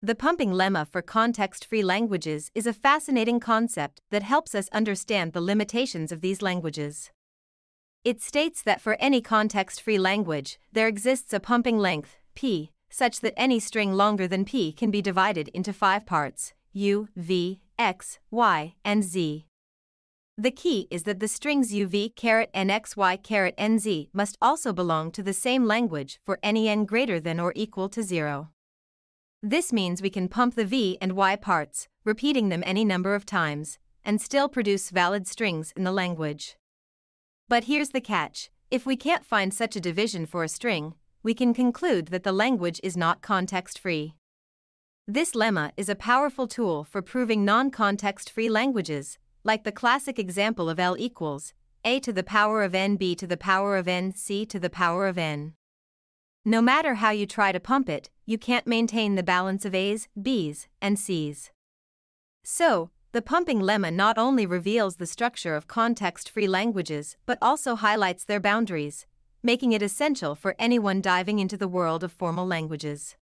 The pumping lemma for context free languages is a fascinating concept that helps us understand the limitations of these languages. It states that for any context free language, there exists a pumping length, p, such that any string longer than p can be divided into five parts u, v, x, y, and z. The key is that the strings uv caret n x y caret n z must also belong to the same language for any n greater than or equal to 0. This means we can pump the v and y parts, repeating them any number of times, and still produce valid strings in the language. But here's the catch if we can't find such a division for a string, we can conclude that the language is not context free. This lemma is a powerful tool for proving non context free languages, like the classic example of L equals a to the power of n b to the power of n c to the power of n. No matter how you try to pump it, you can't maintain the balance of A's, B's, and C's. So, the pumping lemma not only reveals the structure of context free languages but also highlights their boundaries, making it essential for anyone diving into the world of formal languages.